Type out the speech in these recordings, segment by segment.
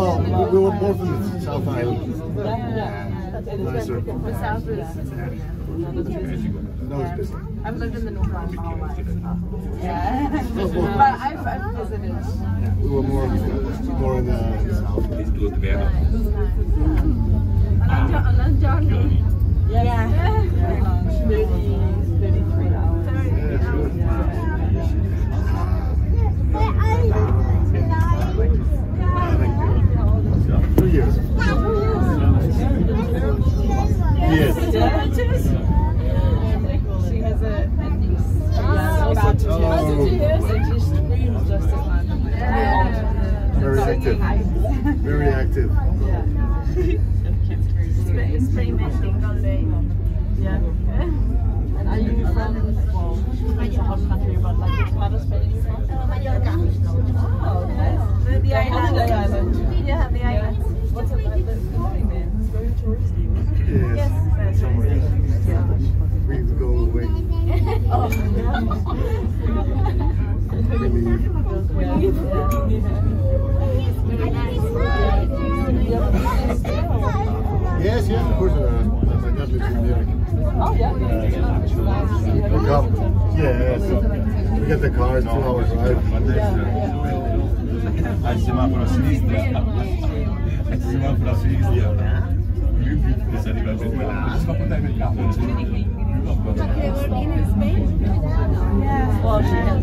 well, we were both in the South Island. Nicer. The south is. No, it's busy. I've lived in the north my life. Yeah. but I've, I've visited. We were more, more in the south. Is doet werk. Unless John. Yeah. 30, 33 hours. Yeah, it's good. Two years. Yes. She has a. Yeah, about to Oh. And she screams just as much. Very active. Very active. Experimenting all day. Yeah. And are you from, well, it's a hot country, but like which part of Spain are you from? Oh. The island. Yeah, the island. What's it like living there? It's very touristy. Yes. Somewhere. We go away. We leave. Yes, yes, of course. Uh, my dad lives in Munich. Oh, yeah. We come. Yes. We get the car, it's two hours drive. Al semaforo a sinistra. Al semaforo a sinistra. E si arriva a Benevento. Si fa portare nel capo. Well, she has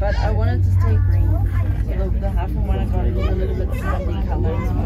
But I wanted to stay green. So the, the half one I got is a little bit sandy color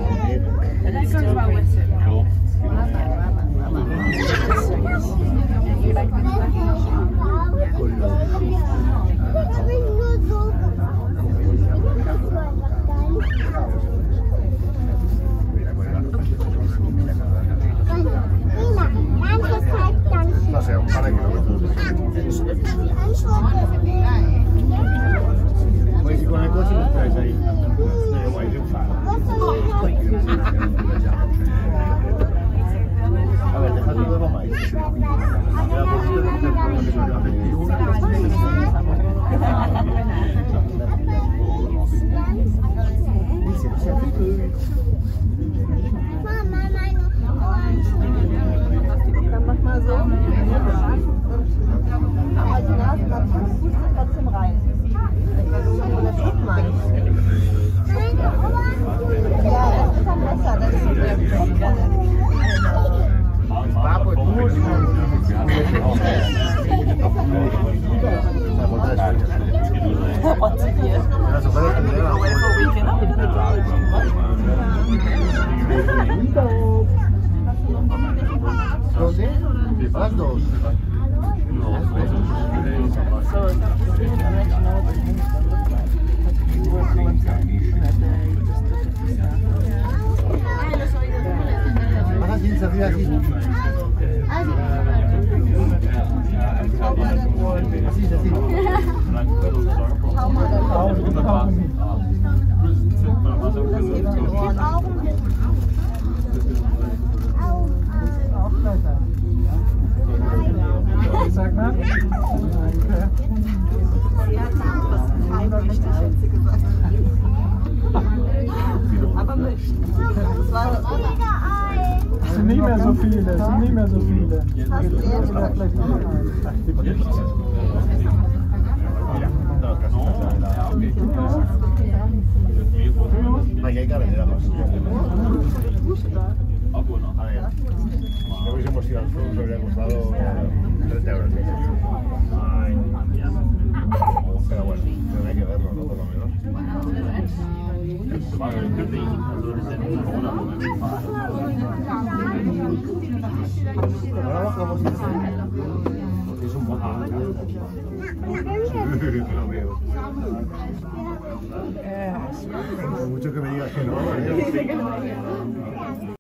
What's it dos. Aber mischt. Es war es sind nicht mehr so viele, es sind nicht mehr so viele. Más. Ah, bueno. A ver. Si hubiésemos ido al sur, hubiera costado 30 euros. Ah, mucho que me digas que no.